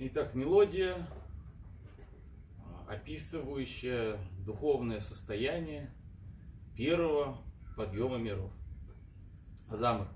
Итак, мелодия, описывающая духовное состояние первого подъема миров. Замок.